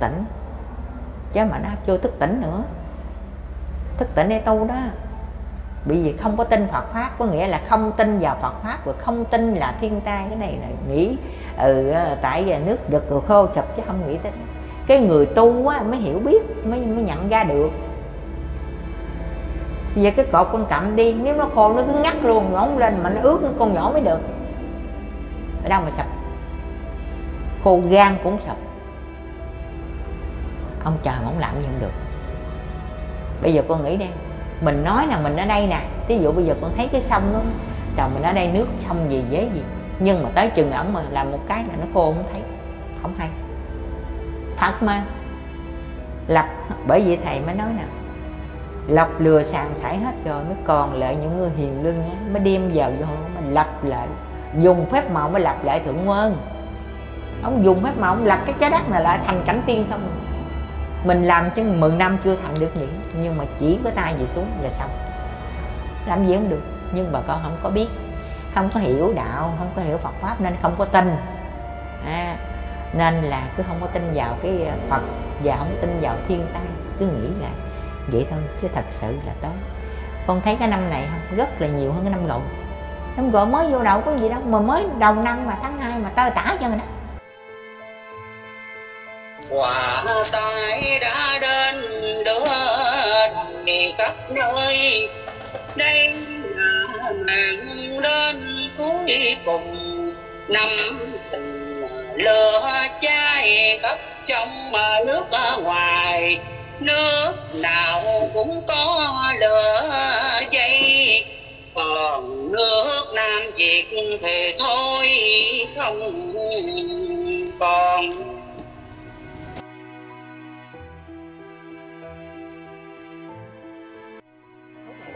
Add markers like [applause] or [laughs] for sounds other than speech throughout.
tỉnh. Chứ mà nó chưa thức tỉnh nữa. Thức tỉnh để tu đó. Bị vì không có tin Phật pháp có nghĩa là không tin vào Phật pháp và không tin là thiên tai. Cái này là nghĩ ừ, ờ, tại giờ nước đực rồi khô sập chứ không nghĩ tới. Cái người tu á, mới hiểu biết mới mới nhận ra được. Vậy cái cột con cầm đi nếu nó khô nó cứ ngắt luôn ngỗng lên mà nó ướt con nhỏ mới được. Ở đâu mà sập? Khô gan cũng sập ông trời mà không làm gì không được. Bây giờ con nghĩ đi mình nói là mình ở đây nè ví dụ bây giờ con thấy cái sông đó, trời, mình ở đây nước sông gì dễ gì, nhưng mà tới chừng ổng mà làm một cái là nó khô không thấy không hay. Thật mà. Lập, bởi vì thầy mới nói nè, lọc lừa sàn sải hết rồi mới còn lại những người hiền lương nhá, mới đem vào vô mà lập lại, dùng phép màu mới lập lại thượng quân. Ông dùng phép màu, ông lập cái trái đất này lại thành cảnh tiên không? Mình làm chứ 10 năm chưa thành được gì nhưng mà chỉ có tay gì xuống là xong. Làm gì không được nhưng bà con không có biết không có hiểu đạo không có hiểu Phật pháp nên không có tin. À, nên là cứ không có tin vào cái à, Phật và không tin vào thiên tai cứ nghĩ là vậy thôi chứ thật sự là đó con thấy cái năm này không rất là nhiều hơn cái năm rồi năm rồi mới vô đầu có gì đâu mà mới đầu năm mà tháng 2 mà tơ tả cho người đó quả tai đã đến đưa thì khắp nơi. Đây là mạng đến cuối cùng, năm tình lửa cháy khắp trong nước ở ngoài. Nước nào cũng có lửa dây còn nước nam việt thì thôi không còn.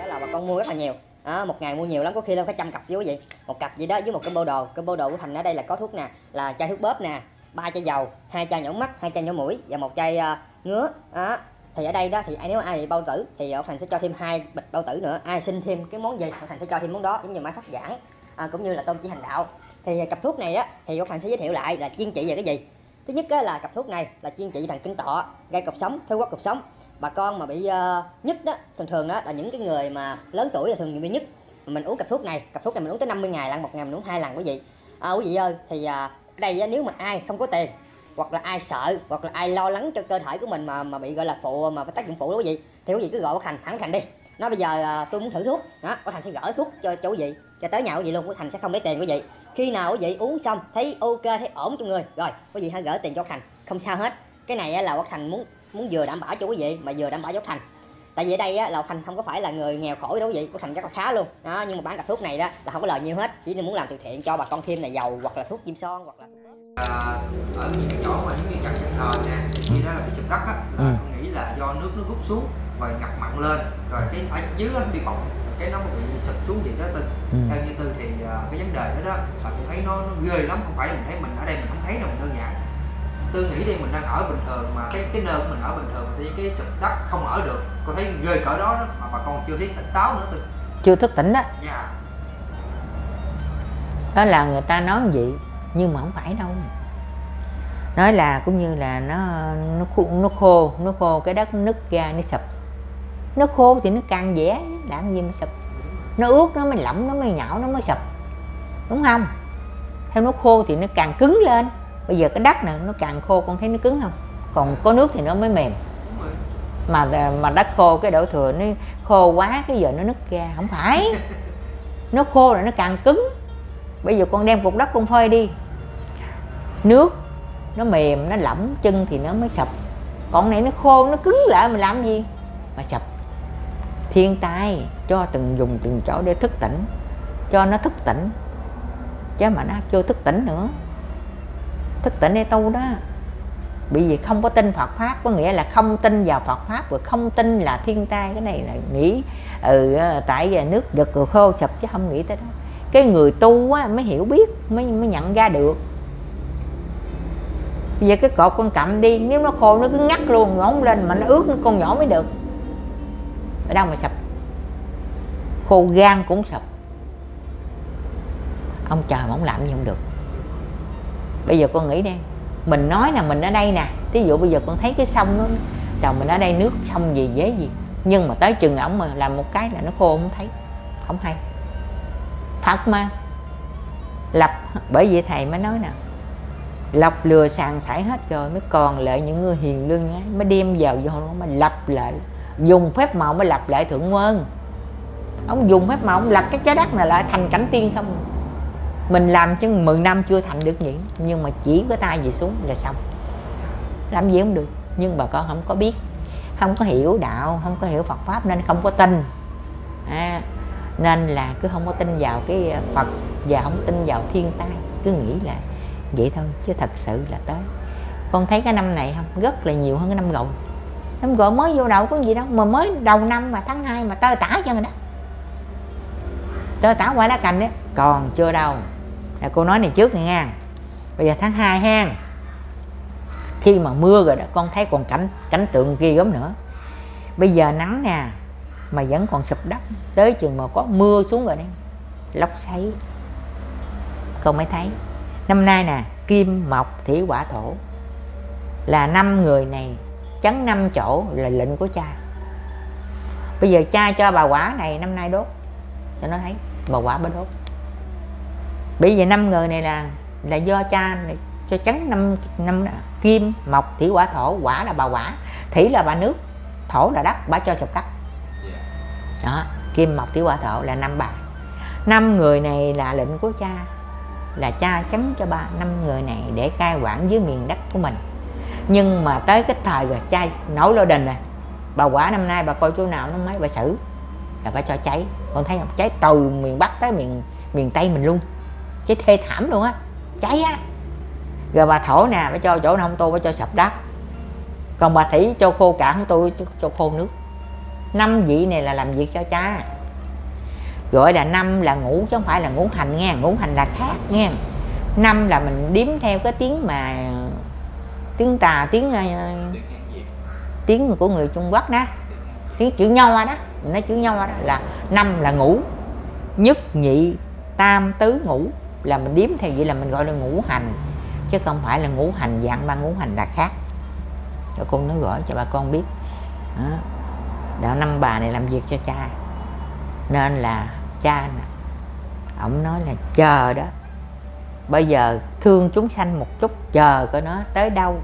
Đó là bà con mua rất là nhiều. À, một ngày mua nhiều lắm có khi lên phải trăm cặp chứ quý vị. Một cặp gì đó với một cái bô đồ. Cái bô đồ của thành ở đây là có thuốc nè là chai thuốc bóp nè ba chai dầu hai chai nhổ mắt hai chai nhổ mũi và một chai uh, ngứa. Đó thì ở đây đó thì ai nếu ai bị bao tử thì ông thành sẽ cho thêm hai bịch bao tử nữa. Ai xin thêm cái món gì ông thành sẽ cho thêm món đó giống như máy phát giảng à, cũng như là tôn chỉ hành đạo. Thì cặp thuốc này á thì ông thành sẽ giới thiệu lại là chuyên trị về cái gì. Thứ nhất á, là cặp thuốc này là chuyên trị thần kinh tọa gây cột sống thiếu quắc cột sống bà con mà bị uh, nhức đó thường thường đó là những cái người mà lớn tuổi là thường bị nhức. Mình uống cặp thuốc này cặp thuốc này mình uống tới 50 ngày lần một ngày mình uống hai lần quý vị. À, quý vị ơi thì uh, đây nếu mà ai không có tiền hoặc là ai sợ hoặc là ai lo lắng cho cơ thể của mình mà mà bị gọi là phụ mà phải tác dụng phụ đó quý vị thì quý vị cứ gọi Thành thẳng Thành đi. Nói bây giờ à, tôi muốn thử thuốc đó có Thành sẽ gửi thuốc cho cho quý vị cho tới nhà quý vị luôn của Thành sẽ không lấy tiền quý vị. Khi nào quý vị uống xong thấy ok thấy ổn trong người rồi quý vị hãy gửi tiền cho Thành không sao hết. Cái này là Quốc Thành muốn muốn vừa đảm bảo cho quý vị mà vừa đảm bảo cho Thành. Tại vì ở đây á, là Thành không có phải là người nghèo khổ đâu quý vị Quốc Thành rất là khá luôn. Đó nhưng mà bán cặp thuốc này đó là không có lời nhiều hết. Chỉ muốn làm từ thiện cho bà con thêm là dầu hoặc là thuốc diêm son hoặc là à, ở những cái chỗ mà giống như chặt chặt thờ nè như đó là bị sụp đất á. Là Ừ. tôi nghĩ là do nước nó rút xuống rồi ngập mặn lên rồi cái ở dưới nó bị bọng cái nó bị sụp xuống vậy đó tư. Ừ. theo như tư thì à, cái vấn đề đó đó là tôi thấy nó, nó ghê lắm không phải mình thấy mình ở đây mình không thấy đâu mình đơn giản tư nghĩ đi mình đang ở bình thường mà cái cái nơi của mình ở bình thường thì cái sụp đất không ở được. Con thấy ghê cỡ đó, đó mà bà con chưa thấy tỉnh táo nữa tư chưa thức tỉnh đó dạ. Đó là người ta nói vậy nhưng mà không phải đâu. Nói là cũng như là nó nó khô nó khô nó khô cái đất nứt ra nó sụp. Nó khô thì nó càng dễ làm gì mà sụp. Nó ướt nó mới lỏng nó mới nhão nó mới sụp. Đúng không? Theo nó khô thì nó càng cứng lên bây giờ cái đất này nó càng khô con thấy nó cứng không? Còn có nước thì nó mới mềm. Mà mà đất khô cái đổ thừa nó khô quá cái giờ nó nứt ra. Không phải. Nó khô là nó càng cứng. Bây giờ con đem cục đất con phơi đi. Nước nó mềm nó lỏng chân thì nó mới sập. Còn này nó khô nó cứng lại mình làm gì? Mà sập. Thiên tai cho từng dùng từng chỗ để thức tỉnh. Cho nó thức tỉnh. Chứ mà nó chưa thức tỉnh nữa thức tỉnh để tu đó. Bị vì không có tin Phật pháp có nghĩa là không tin vào Phật pháp và không tin là thiên tai. Cái này là nghĩ ừ ờ, tại nước đực rồi khô sập chứ không nghĩ tới đó. Cái người tu á, mới hiểu biết mới mới nhận ra được. Bây giờ cái cột con cầm đi nếu nó khô nó cứ ngắt luôn ngỗng lên mà nó ướt nó con nhỏ mới được. Ở đâu mà sập? Khô gan cũng sập. Ông trời mà không làm gì không được bây giờ con nghĩ nè, mình nói là mình ở đây nè. Thí dụ bây giờ con thấy cái sông đó chồng mình ở đây nước sông gì dễ gì. Nhưng mà tới chừng ổng mà làm một cái là nó khô, không thấy. Không hay. Thật mà. Lập, bởi vì thầy mới nói nè, lọc lừa sàn sải hết rồi mới còn lại những người hiền lương ấy, mới đem vào vô nó mới lập lại. Dùng phép màu mới lập lại thượng quân. Ông dùng phép màu, ông lật cái trái đất này lại thành cảnh tiên không mình làm chứ 10 năm chưa thành được vậy. Nhưng mà chỉ có tay gì xuống là xong. Làm gì không được. Nhưng bà con không có biết. Không có hiểu đạo không có hiểu Phật pháp nên không có tin. À, nên là cứ không có tin vào cái à, Phật và không tin vào thiên tai. Cứ nghĩ là vậy thôi chứ thật sự là tới. Con thấy cái năm này không? Rất là nhiều hơn cái năm rồi. Năm rồi mới vô đầu có gì đâu. Mà mới đầu năm mà tháng 2 mà tơ tả cho người đó. Tơ tả qua lá cành đấy còn chưa đâu là cô nói này trước này nha. Bây giờ tháng 2 ha. Khi mà mưa rồi đó, con thấy còn cảnh cảnh tượng kia gớm nữa. Bây giờ nắng nè, mà vẫn còn sụp đất, tới chừng mà có mưa xuống rồi đấy. Lốc xoáy. Con mới thấy. Năm nay nè, kim, mộc, thủy quả thổ. Là năm người này chấn năm chỗ là lệnh của cha. Bây giờ cha cho bà quả này, năm nay đốt. Cho nó thấy, bà quả mới đốt bây giờ năm người này là là do cha này cho chấn năm năm kim mộc thủy hỏa thổ quả là bà quả thủy là bà nước thổ là đất bà cho sụp đất đó kim mộc thủy hỏa thổ là năm bà. Năm người này là lệnh của cha là cha chấn cho ba năm người này để cai quản dưới miền đất của mình. Nhưng mà tới cái thời rồi cha nấu lô đình rồi. Bà quả năm nay bà coi chỗ nào nó mấy bà xử là bà cho cháy. Con thấy không? Cháy từ miền bắc tới miền miền tây mình luôn cái thê thảm luôn á. Cháy á. Rồi bà thổ nè bà cho chỗ nào không tôi bà cho sập đất còn bà thủy cho khô cạn không tôi cho, khô nước. Năm vị này là làm việc cho cha. Gọi là năm là ngủ chứ không phải là ngủ hành nghe. Ngủ hành là khác nghe. Năm là mình đếm theo cái tiếng mà tiếng tà tiếng ờ, tiếng của người trung quốc đó. Tiếng chữ nho đó. Mình nói chữ nho đó là năm là ngủ nhất nhị tam tứ ngủ là mình đếm theo vậy là mình gọi là ngũ hành, chứ không phải là ngũ hành dạng ba ngũ hành là khác. Rồi con nói gọi cho bà con biết. Đó. đạo năm bà này làm việc cho cha, nên là cha nè, ổng nói là chờ đó. Bây giờ thương chúng sanh một chút, chờ coi nó tới đâu.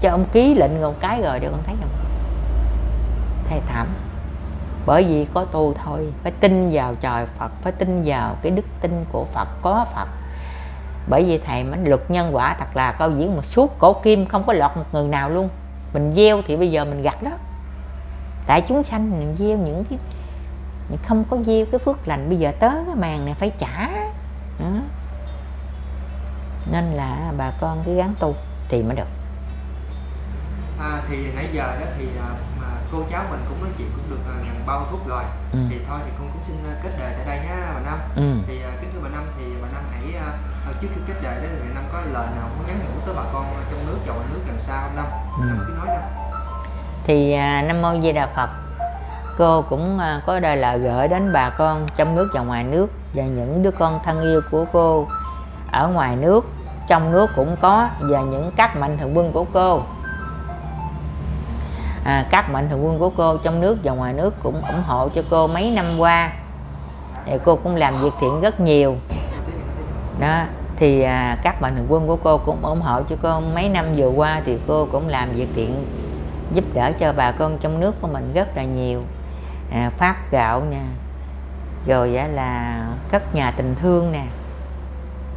Cho ông ký lệnh một cái rồi để con thấy không? Thầy thảm bởi vì có tu thôi phải tin vào trời Phật phải tin vào cái đức tin của Phật có Phật. Bởi vì thầy mới luật nhân quả thật là câu diễn một suốt cổ kim không có lọt một người nào luôn. Mình gieo thì bây giờ mình gặt đó. Tại chúng sanh mình gieo những cái không có gieo cái phước lành bây giờ tới cái màn này phải trả. Đó. nên là bà con cứ gắng tu thì mới được. À, thì nãy giờ đó thì à, cô cháu mình cũng nói chuyện cũng được à, gần bao phút rồi ừ. thì thôi thì con cũng xin à, kết đề tại đây nhá bà năm ừ. thì à, kính thưa bà năm thì bà năm hãy trước khi kết đề đó thì bà năm có lời nào muốn nhắn nhủ tới bà con trong nước và ngoài nước gần xa không năm Ừ. năm cứ nói đâu thì nam mô di đà phật cô cũng có đời lời gửi đến bà con trong nước và ngoài nước và những đứa con thân yêu của cô ở ngoài nước trong nước cũng có và những các mạnh thường quân của cô à, các mạnh thường quân của cô trong nước và ngoài nước cũng ủng hộ cho cô mấy năm qua. Thì cô cũng làm việc thiện rất nhiều. Đó thì à, các mạnh thường quân của cô cũng ủng hộ cho cô mấy năm vừa qua. Thì cô cũng làm việc thiện giúp đỡ cho bà con trong nước của mình rất là nhiều. À, phát gạo nè rồi á là các nhà tình thương nè.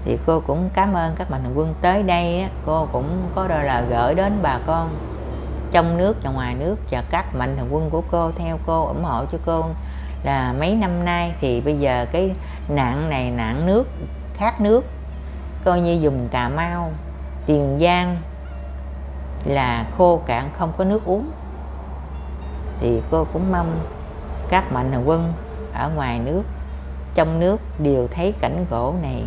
Thì cô cũng cảm ơn các mạnh thường quân tới đây á, cô cũng có đôi là gửi đến bà con trong nước và ngoài nước và các mạnh thường quân của cô, theo cô, ủng hộ cho cô. Là mấy năm nay thì bây giờ cái nạn này, nạn nước, khát nước, coi như dùng Cà Mau, Tiền Giang, là khô cạn, không có nước uống. Thì cô cũng mong các mạnh thường quân ở ngoài nước, trong nước đều thấy cảnh gỗ này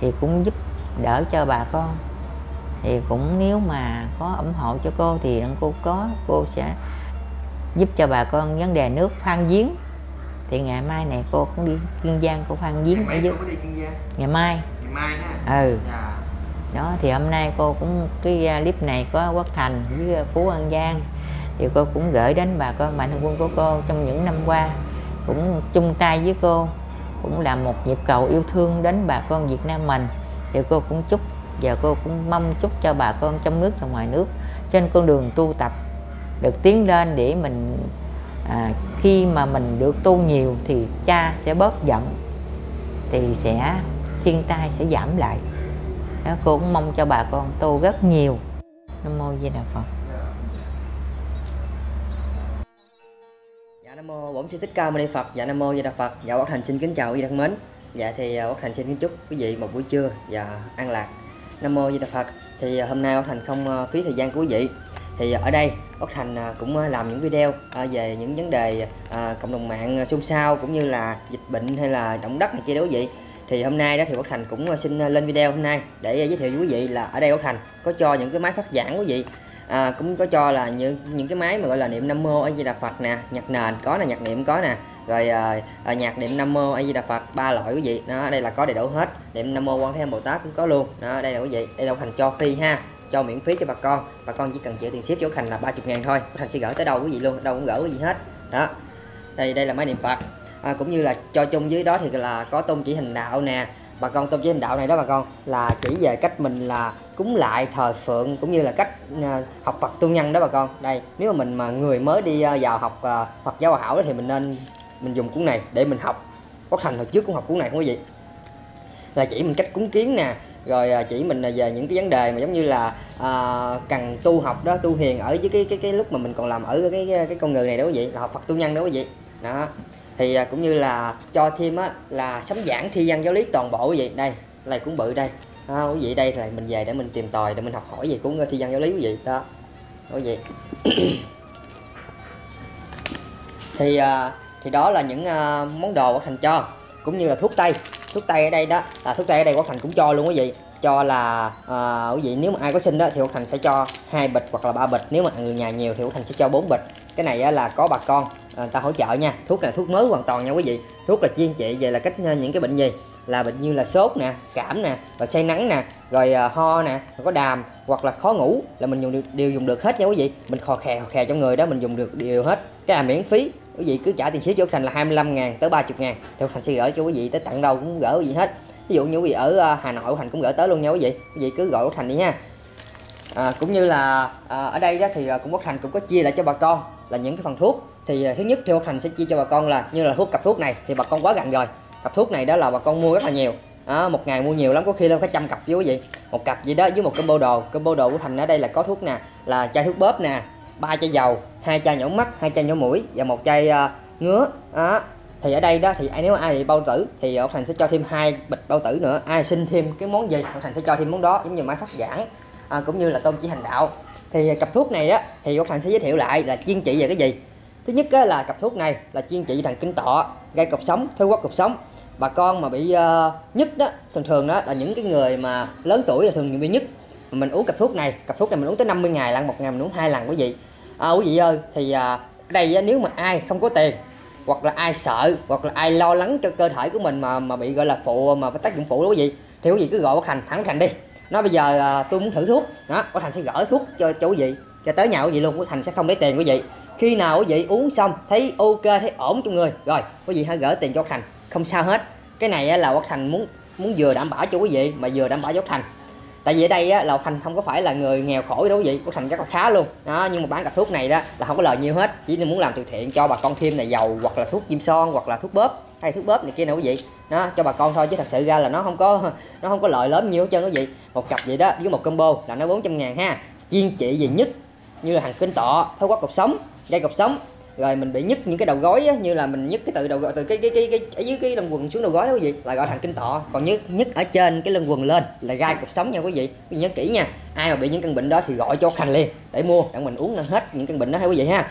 thì cũng giúp đỡ cho bà con thì cũng nếu mà có ủng hộ cho cô thì đặng cô có cô sẽ giúp cho bà con vấn đề nước khoan giếng. Thì ngày mai này cô cũng đi kiên giang cô khoan giếng kiên giang. Ngày mai. Ngày mai ha. Ừ. Dạ. Đó thì hôm nay cô cũng cái à, clip này có Quốc Thành với à, Phú An Giang. Thì cô cũng gửi đến bà con mạnh thường quân của cô trong những năm qua. Cũng chung tay với cô. Cũng là một nhịp cầu yêu thương đến bà con Việt Nam mình. Thì cô cũng chúc và cô cũng mong chúc cho bà con trong nước và ngoài nước trên con đường tu tập được tiến lên để mình à, khi mà mình được tu nhiều thì cha sẽ bớt giận thì sẽ thiên tai sẽ giảm lại đó, cô cũng mong cho bà con tu rất nhiều nam mô di đà phật Dạ Nam mô Bổn Sư Thích Ca Mâu Ni Phật. Dạ Nam mô Di Đà Phật. Dạ bác Thành xin kính chào quý vị thân mến. Dạ thì à, bác Thành xin kính chúc quý vị một buổi trưa và an lạc. Nam mô Di Đà Phật. Thì à, hôm nay Quốc Thành không à, phí thời gian của quý vị. Thì à, ở đây Quốc Thành cũng làm những video về những vấn đề cộng đồng mạng xung sao cũng như là dịch bệnh hay là động đất này kia đó quý vị. Thì hôm nay đó thì Quốc Thành cũng xin lên video hôm nay để giới thiệu với quý vị là ở đây Quốc Thành có cho những cái máy phát giảng quý vị à, cũng có cho là những những cái máy mà gọi là niệm nam mô a di đà phật nè nhạc nền có nè nhạc niệm có nè rồi à, à, nhạc niệm nam mô a di đà phật ba loại quý vị. Đó đây là có đầy đủ hết. Niệm nam mô quan thế âm bồ tát cũng có luôn. Đó đây là quý vị. Đây là thành cho phi ha. Cho miễn phí cho bà con. Bà con chỉ cần chịu tiền ship cho thành là 30 ngàn thôi. Thành sẽ gửi tới đâu quý vị luôn. Đâu cũng gửi quý vị hết. Đó. Đây đây là máy niệm phật. À, cũng như là cho chung dưới đó thì là có tôn chỉ hình đạo nè. Bà con tôn chỉ hình đạo này đó bà con là chỉ về cách mình là cúng lại thờ phượng cũng như là cách uh, học Phật tu nhân đó bà con. Đây nếu mà mình mà người mới đi uh, vào học uh, Phật giáo Hòa hảo đó thì mình nên mình dùng cuốn này để mình học. Có thành hồi trước cũng học cuốn này không quý vị là chỉ mình cách cúng kiến nè rồi à, chỉ mình à, về những cái vấn đề mà giống như là à, cần tu học đó tu hiền ở với cái cái cái lúc mà mình còn làm ở cái cái con người này đó quý vị là học Phật tu nhân đó quý vị. Đó. Thì à, cũng như là cho thêm á là sấm giảng thi văn giáo lý toàn bộ quý vị. Đây này cũng bự đây. À, quý vị đây là mình về để mình tìm tòi để mình học hỏi về cuốn ờ, thi văn giáo lý quý vị. Đó quý vị. [clears throat] Thì à, thì đó là những uh, món đồ của thành cho cũng như là thuốc tây. Thuốc tây ở đây đó là thuốc tây ở đây quốc thành cũng cho luôn quý vị. Cho là à, quý vị nếu mà ai có xin đó thì quốc thành sẽ cho hai bịch hoặc là ba bịch. Nếu mà người nhà nhiều thì quốc thành sẽ cho bốn bịch. Cái này là có bà con à, ta hỗ trợ nha. Thuốc này thuốc mới hoàn toàn nha quý vị. Thuốc là chuyên trị về là cách à, những cái bệnh gì? Là bệnh như là sốt nè cảm nè và say nắng nè rồi uh, ho nè có đàm hoặc là khó ngủ là mình dùng đều dùng được hết nha quý vị. Mình khò khè khò khè trong người đó mình dùng được đều hết. Cái là miễn phí quý vị cứ trả tiền ship cho thành là 25 ngàn tới 30 ngàn. Thì thành sẽ gửi cho quý vị tới tận đâu cũng gửi quý vị hết. Ví dụ như quý vị ở ờ, Hà Nội thành cũng gửi tới luôn nha quý vị. Quý vị cứ gọi thành đi nha à, cũng như là à, ở đây đó thì cũng quốc thành cũng có chia lại cho bà con là những cái phần thuốc. Thì thứ nhất thì quốc thành sẽ chia cho bà con là như là thuốc cặp thuốc này thì bà con quá gần rồi cặp thuốc này đó là bà con mua rất là nhiều. Đó, một ngày mua nhiều lắm có khi lên phải trăm cặp với quý vị một cặp gì đó với một combo đồ. Combo đồ của thành ở đây là có thuốc nè là chai thuốc bóp nè ba chai dầu hai chai nhổ mắt hai chai nhổ mũi và một chai uh, ngứa. Đó thì ở đây đó thì nếu ai bị bao tử thì ông thành sẽ cho thêm hai bịch bao tử nữa. Ai xin thêm cái món gì ông thành sẽ cho thêm món đó giống như máy phát giảng à, cũng như là tôm chỉ hành đạo. Thì cặp thuốc này á thì ông thành sẽ giới thiệu lại là chuyên trị về cái gì. Thứ nhất là cặp thuốc này là chuyên trị thằng kinh tọ gây cột sống thối quắc cột sống bà con mà bị uh, nhức đó thường thường đó là những cái người mà lớn tuổi là thường bị nhức. Mà mình uống cặp thuốc này cặp thuốc này mình uống tới 50 ngày lần một ngày mình uống hai lần quý vị. À, quý vị ơi thì uh, ở đây nếu mà ai không có tiền hoặc là ai sợ hoặc là ai lo lắng cho cơ thể của mình mà mà bị gọi là phụ mà tác dụng phụ đó quý vị thì quý vị cứ gọi bác thành thẳng thành đi. Nó bây giờ uh, tôi muốn thử thuốc. Đó bác thành sẽ gửi thuốc cho cho quý vị cho tới nhà quý vị luôn bác thành sẽ không lấy tiền quý vị. Khi nào quý vị uống xong thấy ok thấy ổn trong người rồi quý vị hãy gửi tiền cho thành không sao hết cái này là Quốc Thành muốn muốn vừa đảm bảo cho quý vị mà vừa đảm bảo cho Quốc Thành. Tại vì ở đây á, là Quốc Thành không có phải là người nghèo khổ đâu quý vị. Quốc Thành rất là khá luôn. Đó nhưng mà bán cặp thuốc này đó là không có lời nhiều hết. Chỉ nên muốn làm từ thiện cho bà con thêm này dầu hoặc là thuốc kim son hoặc là thuốc bóp hay thuốc bóp này kia nè quý vị. Đó cho bà con thôi chứ thật sự ra là nó không có nó không có lợi lớn nhiều hết trơn quý vị. Một cặp vậy đó với một combo là nó 400 ngàn ha. Chuyên trị gì nhất như là hàng kinh tọ thói quát cột sống dây cột sống rồi mình bị nhức những cái đầu gối á, như là mình nhức cái từ đầu từ cái cái cái cái ở dưới cái lưng quần xuống đầu gối đó quý vị là gọi thằng kinh tọ còn nhức nhức ở trên cái lưng quần lên là gai cột sống nha quý vị. Quý vị nhớ kỹ nha ai mà bị những căn bệnh đó thì gọi cho thành liền để mua để mình uống hết những căn bệnh đó hay quý vị ha.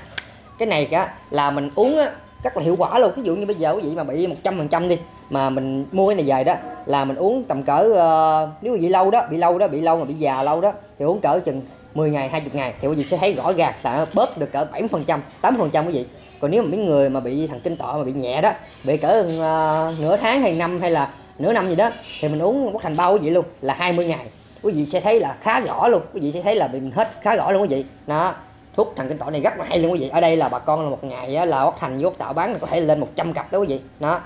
Cái này cả là mình uống á, rất là hiệu quả luôn. Ví dụ như bây giờ quý vị mà bị một trăm phần trăm đi mà mình mua cái này về đó là mình uống tầm cỡ uh, nếu bị lâu đó bị lâu đó bị lâu mà bị già lâu đó thì uống cỡ chừng 10 ngày 20 ngày thì quý vị sẽ thấy rõ ràng là bớt được cỡ 7 phần trăm 8 phần trăm quý vị. Còn nếu mà mấy người mà bị thần kinh tọa mà bị nhẹ đó bị cỡ uh, nửa tháng hay năm hay là nửa năm gì đó thì mình uống quốc thành bao quý vị luôn là 20 ngày. Quý vị sẽ thấy là khá rõ luôn quý vị sẽ thấy là mình hết khá rõ luôn quý vị. Đó thuốc thần kinh tỏi này rất là hay luôn quý vị. Ở đây là bà con là một ngày á, là quốc thành với quốc tạo bán là có thể lên 100 cặp đó quý vị. Đó.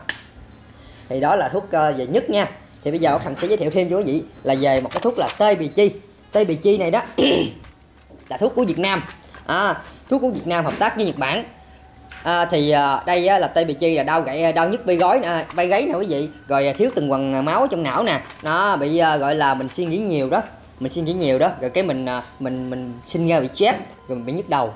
Thì đó là thuốc uh, về nhất nha. Thì bây giờ quốc thành sẽ giới thiệu thêm cho quý vị là về một cái thuốc là tê bì chi tê bì chi này đó [clears throat] là thuốc của việt nam. À, thuốc của việt nam hợp tác với nhật bản. À, thì à, đây á, là tê bì chi là đau gãy à, đau nhức bay gói à, bay gáy nè quý vị. Rồi à, thiếu từng quần máu trong não nè. Nó bị à, gọi là mình suy nghĩ nhiều đó mình suy nghĩ nhiều đó. Rồi cái mình à, mình mình sinh ra bị chép rồi mình bị nhức đầu.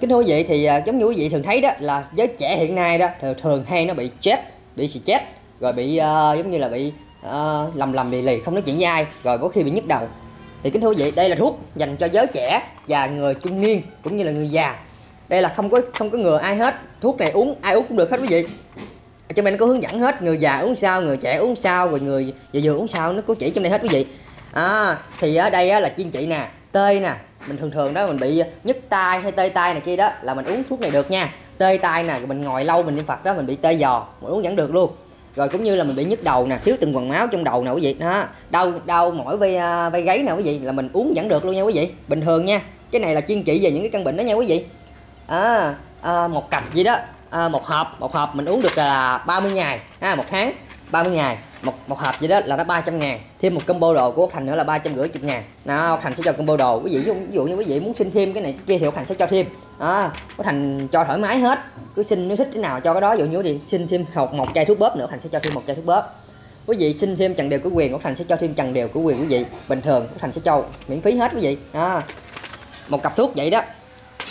Kính thưa quý vị thì à, giống như quý vị thường thấy đó là giới trẻ hiện nay đó thường, thường hay nó bị chép bị xì chép rồi bị à, giống như là bị à, lầm lầm lì lì không nói chuyện với ai rồi có khi bị nhức đầu thì kính thưa quý vị đây là thuốc dành cho giới trẻ và người trung niên cũng như là người già. Đây là không có không có ngừa ai hết. Thuốc này uống ai uống cũng được hết quý vị. Ở trong đây nó có hướng dẫn hết người già uống sao người trẻ uống sao rồi người vừa vừa uống sao nó có chỉ trong đây hết quý vị. À, thì ở đây á, là chiên trị nè tê nè. Mình thường thường đó mình bị nhức tay hay tê tay này kia đó là mình uống thuốc này được nha. Tê tay nè rồi mình ngồi lâu mình niệm phật đó mình bị tê giò mình uống vẫn được luôn rồi cũng như là mình bị nhức đầu nè thiếu từng quần máu trong đầu nè quý vị đó. Đau đau mỏi vai à, vai gáy nè quý vị là mình uống vẫn được luôn nha quý vị. Bình thường nha cái này là chuyên trị về những cái căn bệnh đó nha quý vị. À, à, một cặp gì đó. À, một hộp một hộp mình uống được là 30 ngày ha, một tháng 30 ngày một một hộp vậy đó là nó 300 ngàn thêm một combo đồ của Thành nữa là ba trăm rưỡi chục ngàn. Đó Thành sẽ cho combo đồ. Quý vị ví dụ, như quý vị muốn xin thêm cái này kia thì Thành sẽ cho thêm. Đó có Thành cho thoải mái hết. Cứ xin nếu thích cái nào cho cái đó ví dụ như thì xin thêm một một chai thuốc bóp nữa Thành sẽ cho thêm một chai thuốc bóp. Quý vị xin thêm trần đều của quyền của Thành sẽ cho thêm trần đều của quyền quý vị. Bình thường của Thành sẽ cho miễn phí hết quý vị. Đó. Một cặp thuốc vậy đó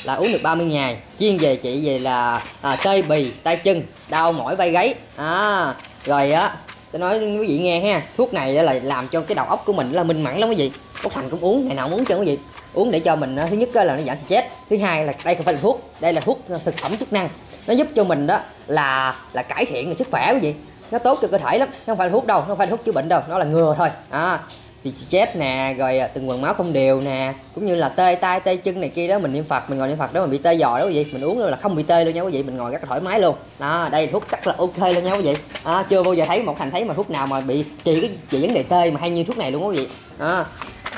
là uống được 30 ngày. Chuyên về chị về là à, tê bì tay chân đau mỏi vai gáy. À, rồi á tôi nói với quý vị nghe ha thuốc này là làm cho cái đầu óc của mình là minh mẫn lắm quý vị. Có Thành cũng uống ngày nào cũng uống cho quý vị. Uống để cho mình ờ, thứ nhất là nó giảm stress thứ hai là đây không phải là thuốc đây là thuốc ờ, thực phẩm chức năng. Nó giúp cho mình đó là là cải thiện sức khỏe quý vị. Nó tốt cho cơ thể lắm không phải là thuốc đâu không phải là thuốc chữa bệnh đâu nó là ngừa thôi. À, thì chép nè rồi à, từng quần máu không đều nè cũng như là tê tay tê chân này kia đó mình niệm phật mình ngồi niệm phật đó mình bị tê giò đó quý vị. Mình uống là không bị tê luôn nha quý vị mình ngồi rất là thoải mái luôn. Đó đây thuốc rất là ok luôn nha quý vị. À, chưa bao giờ thấy một thành thấy mà thuốc nào mà bị trị cái trị vấn đề tê mà hay như thuốc này luôn quý vị. À,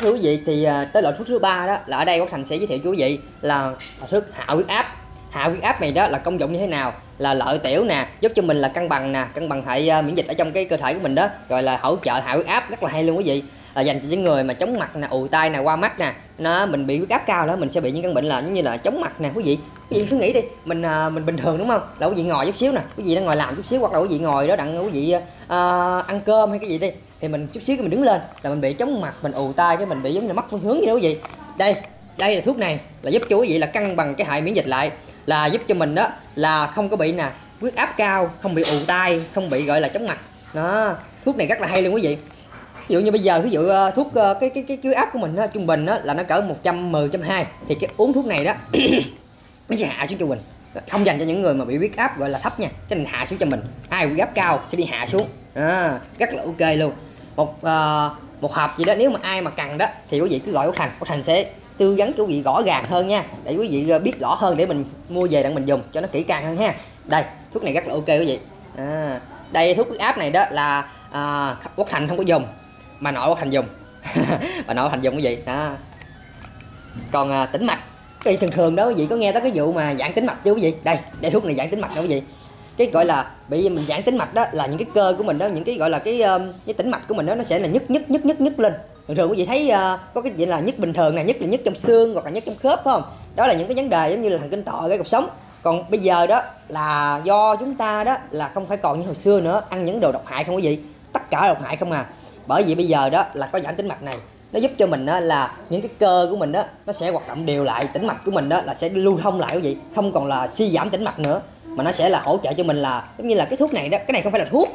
thưa quý vị thì à, tới loại thuốc thứ ba đó là ở đây quốc thành sẽ giới thiệu cho quý vị là thuốc hạ huyết áp. Hạ huyết áp này đó là công dụng như thế nào? Là lợi tiểu nè giúp cho mình là cân bằng nè cân bằng hệ à, miễn dịch ở trong cái cơ thể của mình đó rồi là hỗ trợ hạ huyết áp rất là hay luôn quý vị là dành cho những người mà chống mặt nè ù tai nè qua mắt nè nó mình bị huyết áp cao đó mình sẽ bị những căn bệnh là giống như là chống mặt nè quý vị. Quý vị cứ nghĩ đi mình à, mình bình thường đúng không? Là quý vị ngồi chút xíu nè quý vị đang ngồi làm chút xíu hoặc là quý vị ngồi đó đặng quý vị à, ăn cơm hay cái gì đi thì mình chút xíu mình đứng lên là mình bị chóng mặt mình ù tai cái mình bị giống như mất phương hướng gì đó quý vị. Đây đây là thuốc này là giúp cho quý vị là cân bằng cái hệ miễn dịch lại là giúp cho mình đó là không có bị nè huyết áp cao không bị ù tai không bị gọi là chóng mặt. Đó thuốc này rất là hay luôn quý vị ví dụ như bây giờ ví dụ ờ, thuốc ờ, cái cái cái huyết áp của mình đó, trung bình đó, là nó cỡ 110 hai. Thì cái uống thuốc này đó [clears throat] nó sẽ hạ xuống cho mình. Không dành cho những người mà bị huyết áp gọi là thấp nha. Cái này hạ xuống cho mình. Ai huyết áp cao sẽ bị hạ xuống. À, rất là ok luôn. Một uh, một hộp gì đó nếu mà ai mà cần đó thì quý vị cứ gọi của thành. Của thành sẽ tư vấn cho quý vị rõ ràng hơn nha. Để quý vị biết rõ hơn để mình mua về đặng mình dùng cho nó kỹ càng hơn ha. Đây thuốc này rất là ok quý vị. À, đây thuốc huyết áp này đó là à, quốc thành không có dùng bà nội của thành dùng. [laughs] Bà nội thành dùng cái gì? Đó. Còn à, tĩnh mạch. Cái thường thường đó quý vị có nghe tới cái vụ mà giãn tĩnh mạch chưa quý vị đây đây thuốc này giãn tĩnh mạch đó quý vị cái gọi là bị mình giãn tĩnh mạch đó là những cái cơ của mình đó những cái gọi là cái um, cái tĩnh mạch của mình đó nó sẽ là nhức nhức nhức nhức nhức lên. Thường thường quý vị thấy uh, có cái gì là nhức bình thường này nhức là nhức trong xương hoặc là nhức trong khớp phải không? Đó là những cái vấn đề giống như là thần kinh tọa cái cột sống. Còn bây giờ đó là do chúng ta đó là không phải còn như hồi xưa nữa ăn những đồ độc hại không quý vị tất cả độc hại không à bởi vì bây giờ đó là có giãn tĩnh mạch này, nó giúp cho mình đó là những cái cơ của mình đó nó sẽ hoạt động đều lại, tĩnh mạch của mình đó là sẽ lưu thông lại quý vị, không còn là suy giảm tĩnh mạch nữa, mà nó sẽ là hỗ trợ cho mình là, giống như là cái thuốc này đó, cái này không phải là thuốc.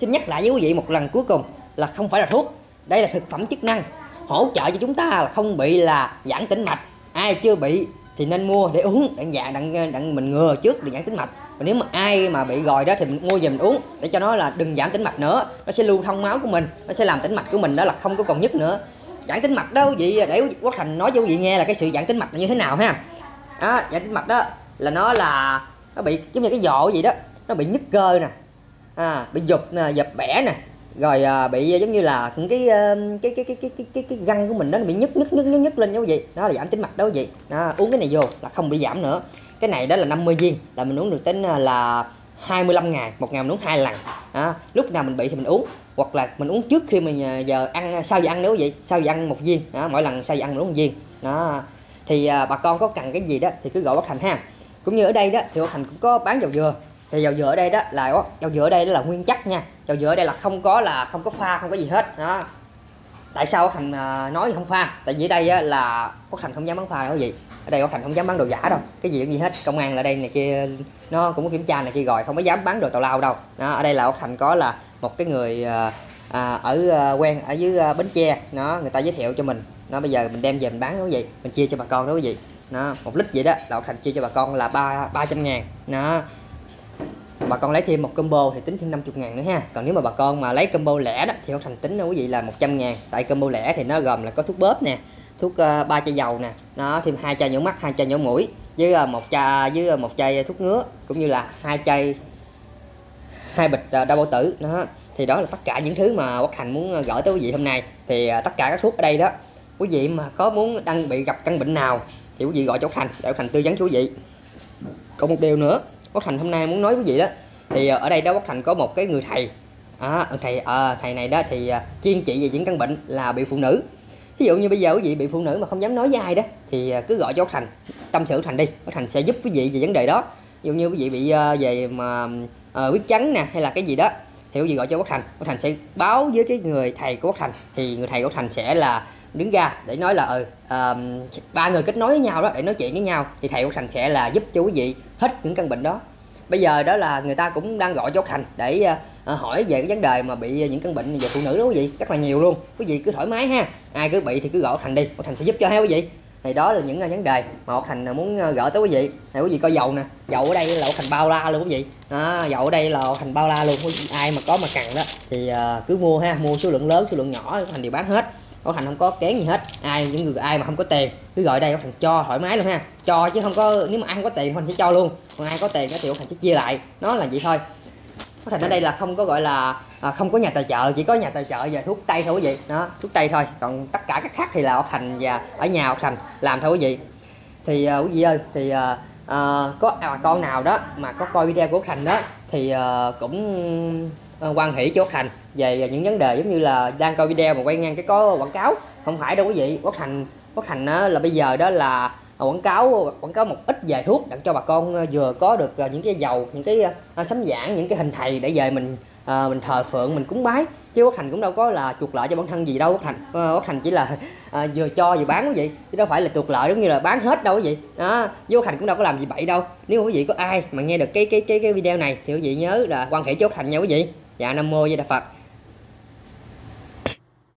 Xin nhắc lại với quý vị một lần cuối cùng là không phải là thuốc, đây là thực phẩm chức năng hỗ trợ cho chúng ta là không bị là giãn tĩnh mạch. Ai chưa bị thì nên mua để uống, đặng dạ đặng đặng mình ngừa trước để giãn tĩnh mạch và nếu mà ai mà bị gòi đó thì mình mua về mình uống để cho nó là đừng giảm tĩnh mạch nữa. Nó sẽ lưu thông máu của mình nó sẽ làm tĩnh mạch của mình đó là không có còn nhức nữa. Giãn tĩnh mạch đó vậy để quốc thành nói cho quý vị nghe là cái sự giãn tĩnh mạch là như thế nào ha. À, giãn tĩnh mạch đó là nó là nó bị giống như cái giò gì đó nó bị nhức cơ nè à, bị giục nè dập bẻ nè rồi à, bị giống như là những cái ờ, cái cái cái cái cái cái, cái găng của mình nó bị nhức nhức nhức nhức nhức lên đó quý vị đó là giảm tính mạch đó vậy đó, uống cái này vô là không bị giảm nữa cái này đó là 50 viên. Là mình uống được tính ờ, là 25 ngày. Một ngày mình uống hai lần. À, lúc nào mình bị thì mình uống. Hoặc là mình uống trước khi mình ờ, giờ ăn ờ, sau giờ ăn nếu vậy sau giờ ăn một viên. Đó, mỗi lần sau giờ ăn mình uống một viên. Đó. Thì à, bà con có cần cái gì đó thì cứ gọi bác thành ha. Cũng như ở đây đó thì bác thành cũng có bán dầu dừa. Thì dầu dừa ở đây đó là dầu dừa ở đây đó là nguyên chất nha. Dầu dừa ở đây là không có là không có pha không có gì hết. Đó tại sao thành à, nói nói không pha? Tại vì ở đây á, là quốc thành không dám bán pha đâu gì? Ở đây quốc thành không dám bán đồ giả đâu. Cái gì cũng gì hết. Công an là đây này kia nó cũng kiểm tra này kia rồi không có dám bán đồ tào lao đâu. Đó, ở đây là quốc thành có là một cái người à, à, ở à, quen ở dưới à, bến tre. Nó người ta giới thiệu cho mình. Nó bây giờ mình đem về mình bán đó quý vị mình chia cho bà con đó quý vị nó một lít vậy đó. Là thành chia cho bà con là ba ba trăm ngàn. Nó bà con lấy thêm một combo thì tính thêm 50 ngàn nữa ha. Còn nếu mà bà con mà lấy combo lẻ đó thì bác thành tính đó quý vị là 100 ngàn. Tại combo lẻ thì nó gồm là có thuốc bóp nè thuốc uh, ba chai dầu nè nó thêm hai chai nhổ mắt hai chai nhổ mũi với uh, một chai với uh, một chai thuốc ngứa cũng như là hai chai hai bịch uh, đau bao tử. Đó thì đó là tất cả những thứ mà Quốc Thành muốn gửi tới quý vị hôm nay. Thì uh, tất cả các thuốc ở đây đó quý vị mà có muốn đang bị gặp căn bệnh nào thì quý vị gọi cho Quốc Thành để Quốc Thành tư vấn cho quý vị. Còn một điều nữa Quốc Thành hôm nay muốn nói với gì vị đó. Thì ờ, ở đây đó Quốc Thành có một cái người thầy. À, thầy à, thầy này đó thì ờ, chuyên trị về những căn bệnh là bị phụ nữ. Ví dụ như bây giờ quý vị bị phụ nữ mà không dám nói với ai đó thì cứ gọi cho Quốc Thành tâm sự Thành đi. Quốc Thành sẽ giúp quý vị về vấn đề đó. Ví dụ như quý vị bị về mà huyết trắng nè hay là cái gì đó thì quý vị gọi cho Quốc Thành. Quốc Thành sẽ báo với cái người thầy của Quốc Thành. Thì người thầy của Quốc Thành sẽ là đứng ra để nói là ừ uh, ba người kết nối với nhau đó để nói chuyện với nhau thì thầy của Thành sẽ là giúp cho quý vị hết những căn bệnh đó. Bây giờ đó là người ta cũng đang gọi cho Thành để uh, hỏi về cái vấn đề mà bị những căn bệnh về phụ nữ đó quý vị rất là nhiều luôn. Quý vị cứ thoải mái ha ai cứ bị thì cứ gọi Thành đi Thành sẽ giúp cho ha quý vị. Thì đó là những vấn đề mà Thành muốn gửi tới quý vị. Này quý vị coi dầu nè dầu ở đây là Thành bao la luôn quý vị. À, dầu ở đây là Thành bao la luôn ai mà có mà cần đó thì uh, cứ mua ha mua số lượng lớn số lượng nhỏ Thành đều bán hết có thành không có kén gì hết. Ai những người ai mà không có tiền cứ gọi đây có thành cho thoải mái luôn ha. Cho chứ không có nếu mà ai không có tiền thành sẽ cho luôn. Còn ai có tiền thì thành sẽ chia lại. Nó là vậy thôi. Có thành ở đây là không có gọi là à, không có nhà tài trợ chỉ có nhà tài trợ và thuốc tây thôi quý vị. Đó thuốc tây thôi. Còn tất cả các khác thì là thành và ở nhà thành làm thôi quý vị. Thì uh, quý vị ơi thì uh, uh, có bà con nào đó mà có coi video của thành đó thì uh, cũng uh, quan hỷ cho thành về những vấn đề giống như là đang coi video mà quay ngang cái có quảng cáo. Không phải đâu quý vị quốc thành quốc thành là bây giờ đó là quảng cáo quảng cáo một ít về thuốc để cho bà con ờ, vừa có được ờ, những cái dầu những cái ờ, sấm giảng những cái hình thầy để về mình à, mình thờ phượng mình cúng bái. Chứ quốc thành cũng đâu có là chuộc lợi cho bản thân gì đâu quốc thành quốc thành chỉ là à, [laughs] vừa cho vừa bán quý vị chứ đâu phải là chuộc lợi giống như là bán hết đâu quý vị. Đó với quốc thành cũng đâu có làm gì bậy đâu. Nếu quý vị có ai mà nghe được cái cái cái cái video này thì quý vị nhớ là quan hệ với quốc thành nha quý vị. Dạ nam mô với đà phật.